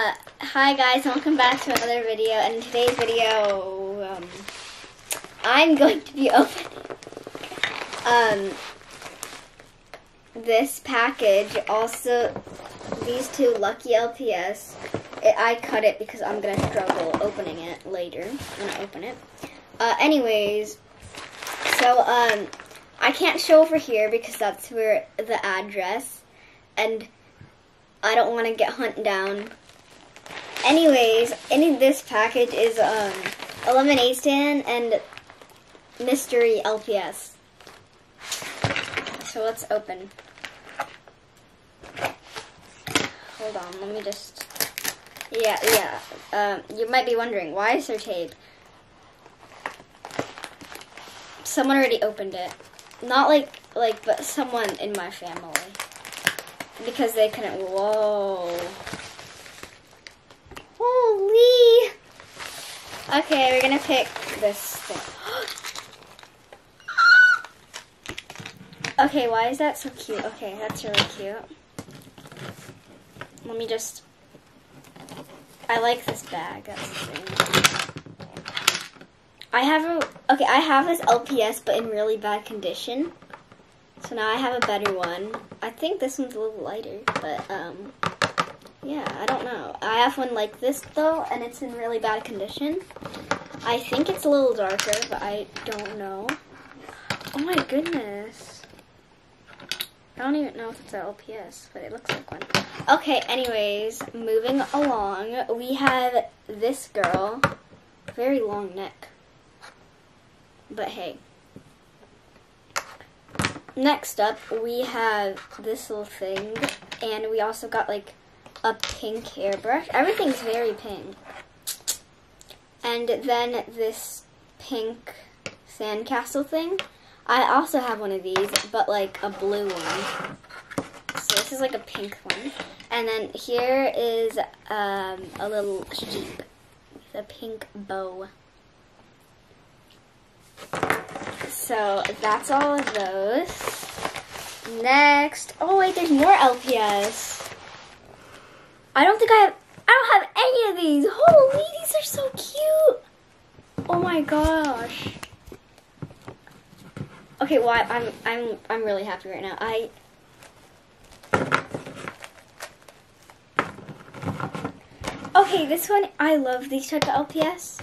Uh, hi guys, welcome back to another video. And in today's video, um, I'm going to be opening um, this package. Also, these two Lucky LPS. It, I cut it because I'm gonna struggle opening it later when I open it. Uh, anyways, so um, I can't show over here because that's where the address, and I don't want to get hunted down. Anyways, in this package is um, a lemonade stand and mystery LPS. So let's open. Hold on, let me just. Yeah, yeah. Um, you might be wondering why is there tape? Someone already opened it. Not like like, but someone in my family because they couldn't. Whoa. Holy. Okay, we're gonna pick this thing. okay, why is that so cute? Okay, that's really cute. Let me just. I like this bag. That's the thing. I have a okay. I have this LPS, but in really bad condition. So now I have a better one. I think this one's a little lighter, but um, yeah, I don't know. I have one like this though, and it's in really bad condition. I think it's a little darker, but I don't know. Oh my goodness. I don't even know if it's an LPS, but it looks like one. Okay, anyways, moving along, we have this girl. Very long neck. But hey. Next up, we have this little thing, and we also got like a pink hairbrush. Everything's very pink. And then this pink sandcastle thing. I also have one of these, but like a blue one. So this is like a pink one. And then here is um, a little sheep with a pink bow. So that's all of those. Next, oh wait, there's more LPS. I don't think I have, I don't have any of these. Holy, these are so cute. Oh my gosh. Okay, well, I, I'm I'm I'm really happy right now. I Okay, this one I love these type of LPS.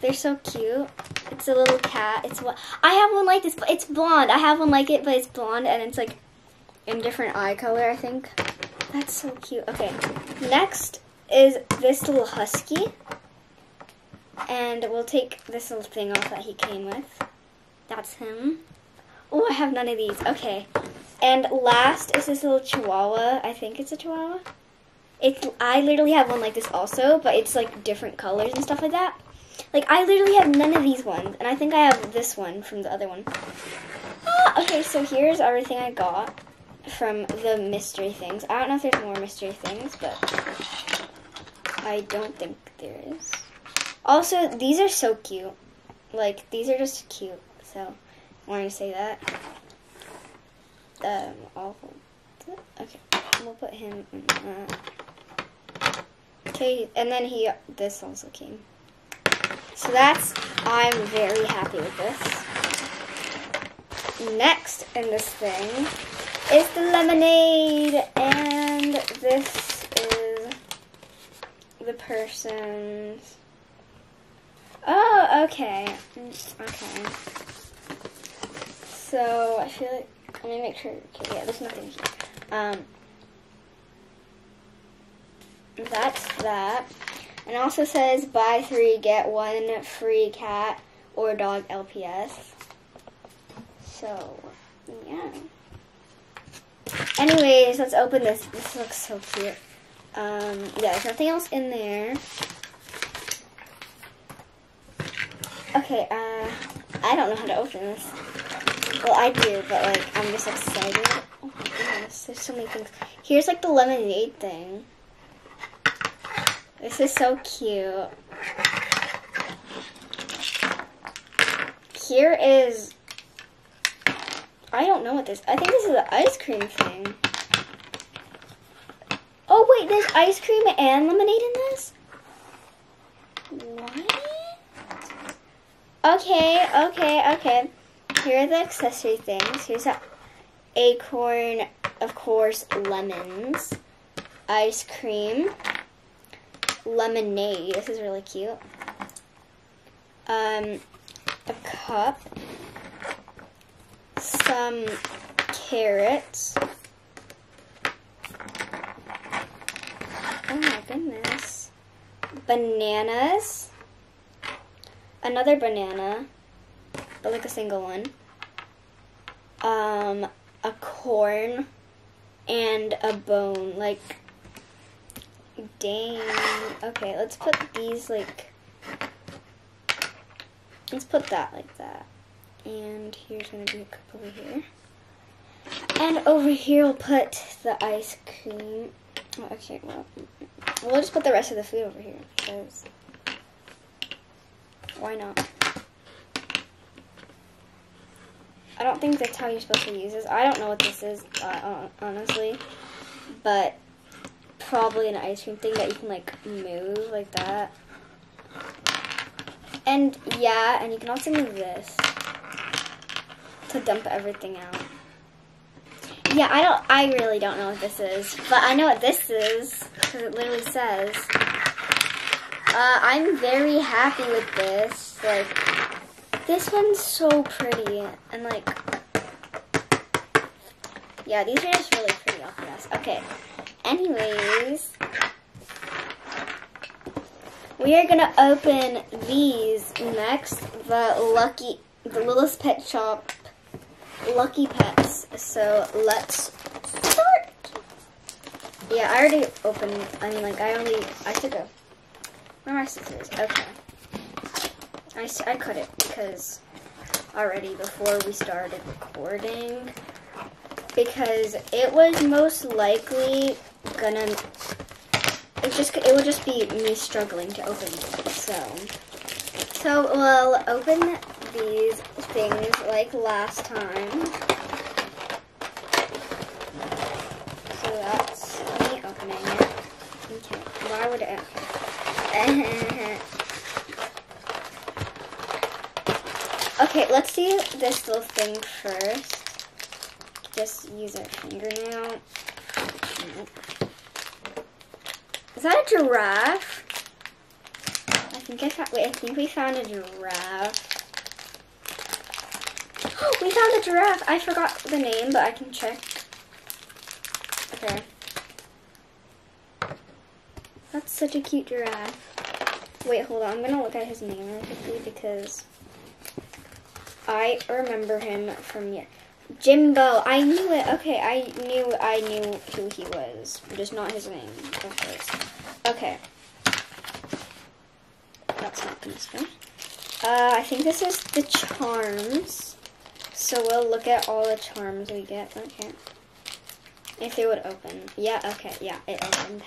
They're so cute. It's a little cat. It's what I have one like this, but it's blonde. I have one like it, but it's blonde and it's like in different eye color, I think. That's so cute. Okay, next is this little husky. And we'll take this little thing off that he came with. That's him. Oh, I have none of these. Okay. And last is this little chihuahua. I think it's a chihuahua. It's I literally have one like this also, but it's like different colors and stuff like that. Like I literally have none of these ones, and I think I have this one from the other one. Ah, okay, so here's everything I got from the mystery things. I don't know if there's more mystery things, but I don't think there is. Also, these are so cute. Like these are just cute. So I wanted to say that. Um, all okay, we'll put him. In that. Okay, and then he. This also came. So that's, I'm very happy with this. Next in this thing is the lemonade, and this is the person's. Oh, okay. Okay. So I feel like, let me make sure, okay, yeah, there's nothing here. Um, that's that. And also says buy three, get one free cat or dog LPS. So, yeah. Anyways, let's open this. This looks so cute. Um, yeah, there's nothing else in there. Okay, uh, I don't know how to open this. Well, I do, but like, I'm just excited. Oh my goodness, there's so many things. Here's like the lemonade thing. This is so cute. Here is, I don't know what this, I think this is the ice cream thing. Oh wait, Wait, there's ice cream and lemonade in this? What? Okay, okay, okay. Here are the accessory things. Here's a acorn, of course, lemons, ice cream, lemonade. This is really cute. Um, a cup, some carrots. Oh my goodness. Bananas. Another banana, but like a single one. Um, a corn and a bone. Like, dang. Okay, let's put these like. Let's put that like that. And here's gonna be a cup over here. And over here we'll put the ice cream. Okay, well, we'll just put the rest of the food over here because why not? I don't think that's how you're supposed to use this. I don't know what this is, uh, honestly, but probably an ice cream thing that you can like move like that. And yeah, and you can also move this to dump everything out. Yeah, I don't. I really don't know what this is, but I know what this is because it literally says. Uh, I'm very happy with this. Like, this one's so pretty and like, yeah, these are just really pretty off yes. Okay. Anyways, we are gonna open these next. The Lucky, the Littlest Pet Shop Lucky Pets. So let's start. Yeah, I already opened. I mean, like I only I took a. Where are my scissors? Okay. I I cut it because already before we started recording because it was most likely gonna it just it would just be me struggling to open it. So so we'll open these things like last time. So that's me opening it. Okay, why would it? Okay. okay, let's see this little thing first. Just use our fingernail. Is that a giraffe? I think I found, wait, I think we found a giraffe. we found a giraffe. I forgot the name, but I can check. Okay. That's such a cute giraffe. Wait, hold on. I'm going to look at his name really quickly because I remember him from yeah. Jimbo. I knew it. Okay, I knew I knew who he was. Just not his name. Okay. That's not gonna spin. Uh, I think this is the charms. So we'll look at all the charms we get. Okay. If they would open. Yeah, okay, yeah, it opened.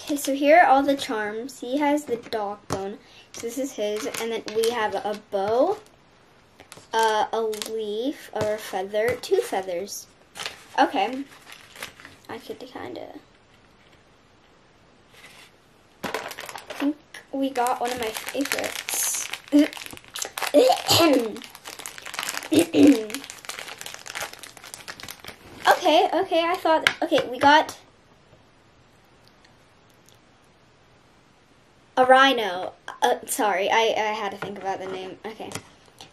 okay, so here are all the charms. He has the dog bone. So this is his. And then we have a bow, uh, a leaf, or a feather, two feathers. Okay. I could kind of... I think we got one of my favorites. okay, okay, I thought... Okay, we got... A rhino. Uh, sorry, I, I had to think about the name. Okay.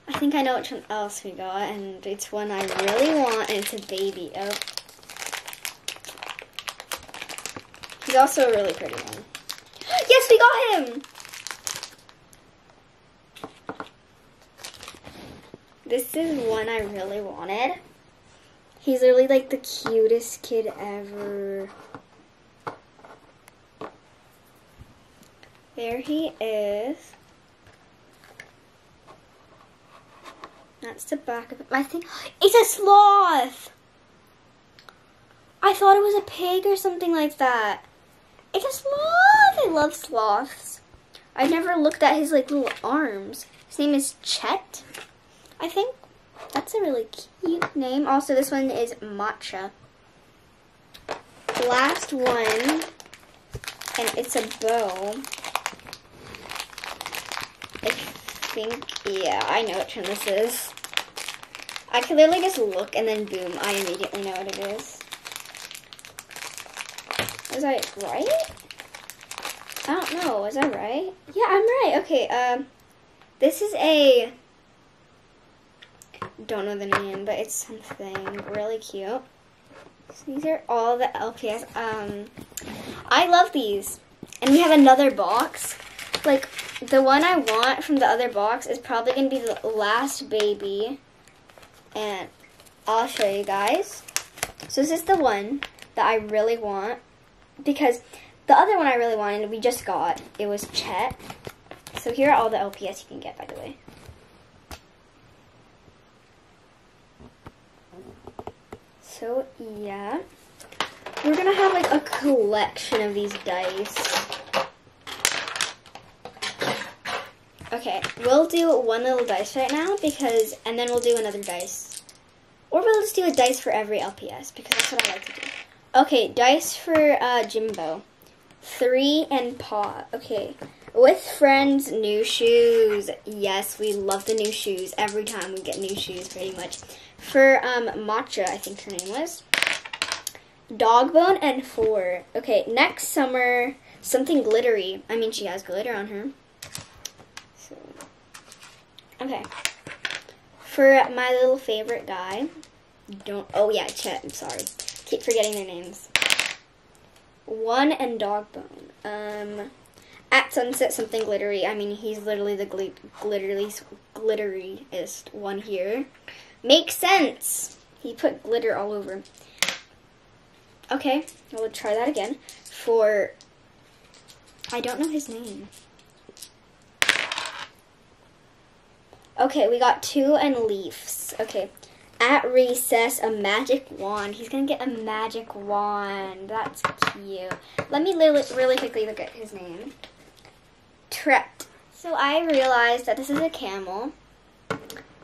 I think I know which one else we got, and it's one I really want, and it's a baby. Oh. He's also a really pretty one. Yes, we got him! This is one I really wanted. He's literally like the cutest kid ever. There he is. That's the back of it. I think it's a sloth. I thought it was a pig or something like that. It's a sloth. I love sloths. I never looked at his like little arms. His name is Chet. I think that's a really cute name. Also, this one is Matcha. last one, and it's a bow. I think, yeah, I know which one this is. I can literally just look and then boom, I immediately know what it is. Was I right? I don't know, was I right? Yeah, I'm right. Okay, um, this is a, don't know the name, but it's something really cute. So these are all the LPS. Um, I love these. And we have another box. Like, the one I want from the other box is probably going to be the last baby. And I'll show you guys. So this is the one that I really want. Because the other one I really wanted, we just got. It was Chet. So here are all the LPS you can get, by the way. So, yeah. We're gonna have like a collection of these dice. Okay, we'll do one little dice right now because, and then we'll do another dice. Or we'll just do a dice for every LPS because that's what I like to do. Okay, dice for uh, Jimbo. Three and paw. Okay. With friends, new shoes. Yes, we love the new shoes. Every time we get new shoes, pretty much. For um, Matcha, I think her name was. Dogbone and four. Okay, next summer, something glittery. I mean, she has glitter on her. So, okay. For my little favorite guy, don't. Oh yeah, Chet. I'm sorry. Keep forgetting their names. One and Dogbone. Um, at sunset, something glittery. I mean, he's literally the gl glittery glitteryest one here. Makes sense. He put glitter all over. Okay, I will try that again. For, I don't know his name. Okay, we got two and leaves. Okay, at recess, a magic wand. He's gonna get a magic wand. That's cute. Let me really, really quickly look at his name. Tret. So I realized that this is a camel.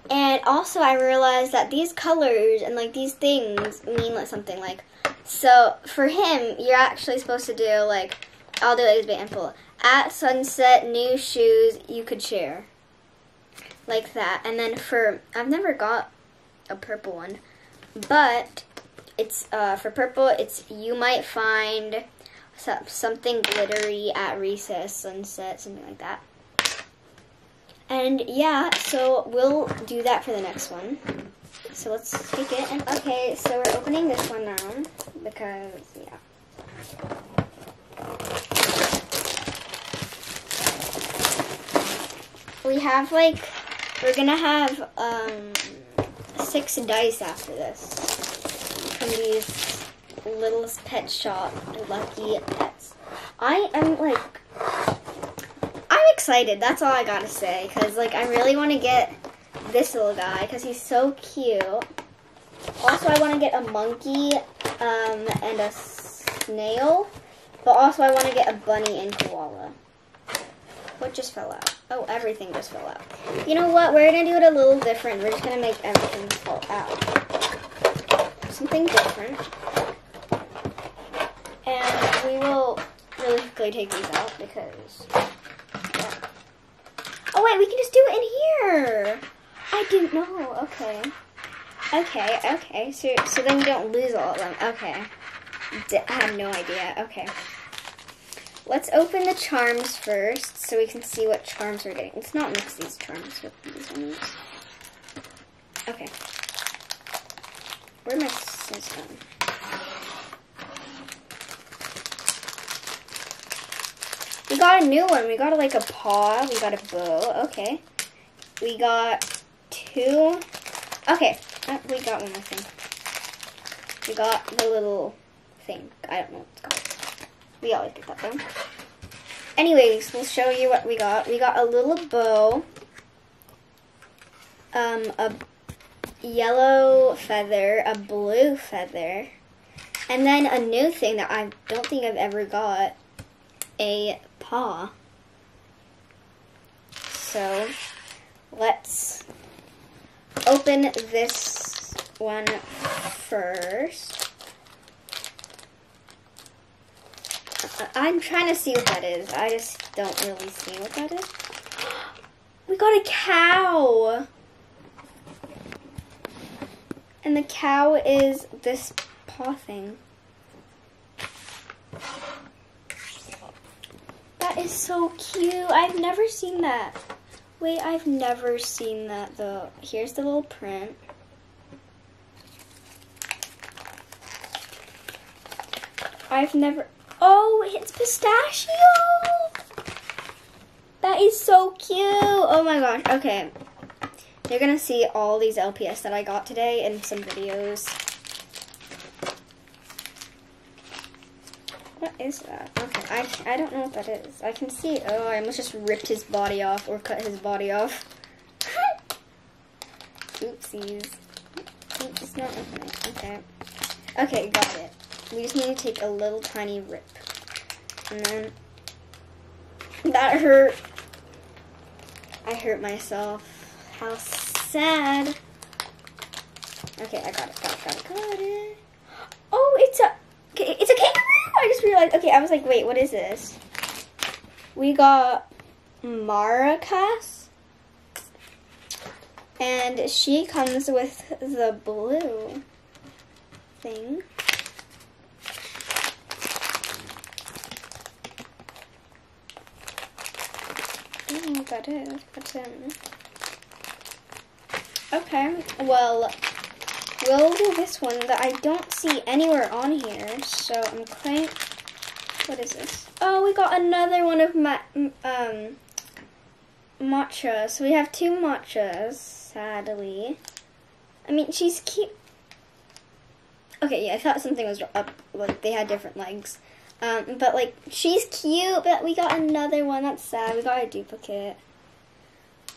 And also I realized that these colors and like these things mean like something like so for him you're actually supposed to do like I'll do as example. At sunset, new shoes you could share. Like that. And then for I've never got a purple one. But it's uh, for purple it's you might find something glittery at recess, sunset, something like that. And yeah, so we'll do that for the next one. So let's take it. And okay, so we're opening this one now because yeah. We have like we're gonna have um, six dice after this from these littlest pet shop lucky pets. I am like excited. That's all I gotta say. Because, like, I really want to get this little guy because he's so cute. Also, I want to get a monkey um, and a snail. But also, I want to get a bunny and koala. What just fell out? Oh, everything just fell out. You know what? We're to do it a little different. We're just to make everything fall out. Something different. And we will really quickly take these out because wait, we can just do it in here. I didn't know. Okay. Okay, okay. So, so then you don't lose all of them. Okay. D I have no idea. Okay. Let's open the charms first so we can see what charms we're getting. Let's not mix these charms with these ones. Okay. Where my scissors We got a new one. We got like a paw. We got a bow. Okay. We got two. Okay. Oh, we got one more thing. We got the little thing. I don't know what it's called. We always get that thing. Anyways, we'll show you what we got. We got a little bow. Um, a yellow feather, a blue feather, and then a new thing that I don't think I've ever got, a paw. So let's open this one first. I'm trying to see what that is. I just don't really see what that is. We got a cow. And the cow is this paw thing. That is so cute. I've never seen that. Wait, I've never seen that though. Here's the little print. I've never. Oh, it's pistachio. That is so cute. Oh my gosh. Okay. You're gonna see all these LPS that I got today in some videos. What is that? Okay, I, I don't know what that is. I can see, oh, I almost just ripped his body off or cut his body off. Oopsies. Oops, it's not opening. Okay. Okay, got it. We just need to take a little tiny rip. And then, that hurt. I hurt myself. How sad. Okay, I got it, got it, got it, got it. Oh, it's a, it's a kangaroo! I just realized, okay, I was like, wait, what is this? We got Maracas. And she comes with the blue thing. What that is. What's in? Um, okay, well, we'll do this one that I don't see anywhere on here. So I'm quite. What is this? Oh, we got another one of my um matcha. So we have two matchas. Sadly, I mean she's cute. Okay, yeah, I thought something was up. Like they had different legs. Um, but like she's cute, but we got another one. That's sad. We got a duplicate.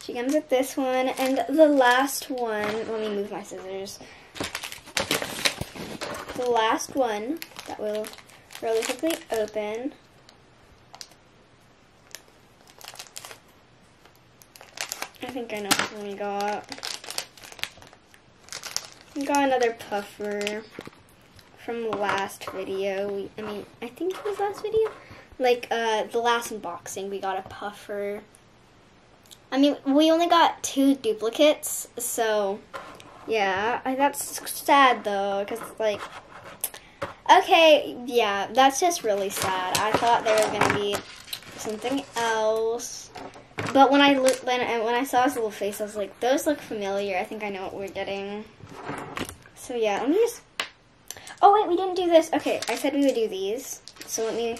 She comes with this one and the last one. Let me move my scissors. The last one that we'll really quickly open. I think I know what we got. We got another puffer from last video. We, I mean, I think it was last video. Like, uh, the last unboxing, we got a puffer. I mean, we only got two duplicates, so, yeah. I, that's sad, though, because, like, okay, yeah, that's just really sad. I thought there was to be something else. But when I look, when, when I saw his little face, I was like, those look familiar. I think I know what we're getting. So yeah, let me just Oh wait, we didn't do this. Okay, I said we would do these. So let me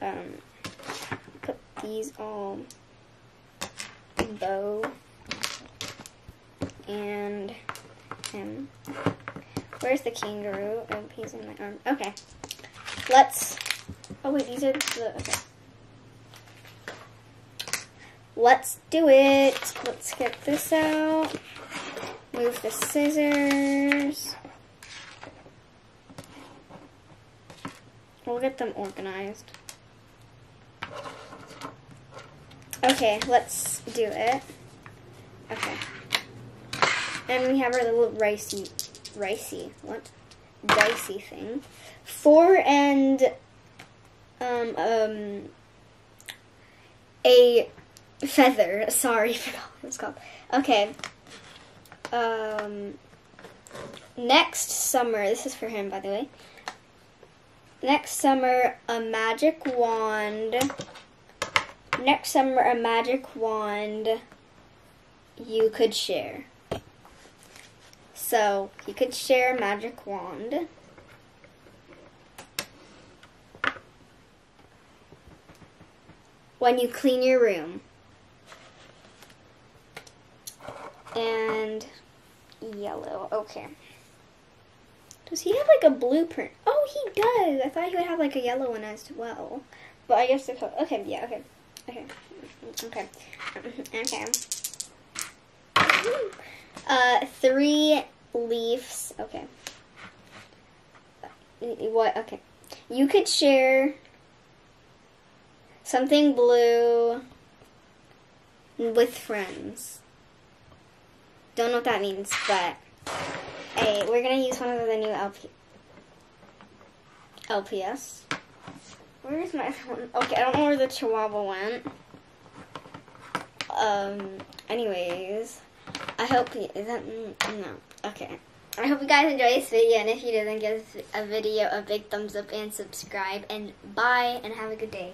um, put these all bow and him. Where's the kangaroo? Oh, he's in my arm. Okay. Let's. Oh wait, these are the. Okay. Let's do it. Let's get this out. Move the scissors. We'll get them organized. Okay, let's do it. Okay. And we have our little ricey, ricey, what? Dicey thing. Four and, um, um, a feather. Sorry, forgot what it's called. Okay. Um, next summer, this is for him, by the way next summer a magic wand. Next summer a magic wand you could share. So you could share a magic wand. When you clean your room. And yellow. Okay. Does he have like a blueprint? Oh, he does. I thought he would have like a yellow one as well. But I guess the color. Okay, yeah, okay. Okay. Okay. Okay. Uh, three leaves. Okay. What? Okay. You could share something blue with friends. Don't know what that means, but Hey, we're gonna use one of the new LP LPS. Where is my other one? Okay, I don't know where the Chihuahua went. Um. Anyways, I hope you. Is that mm, no? Okay. I hope you guys enjoy this video, and if you didn't, give a video a big thumbs up and subscribe. And bye, and have a good day.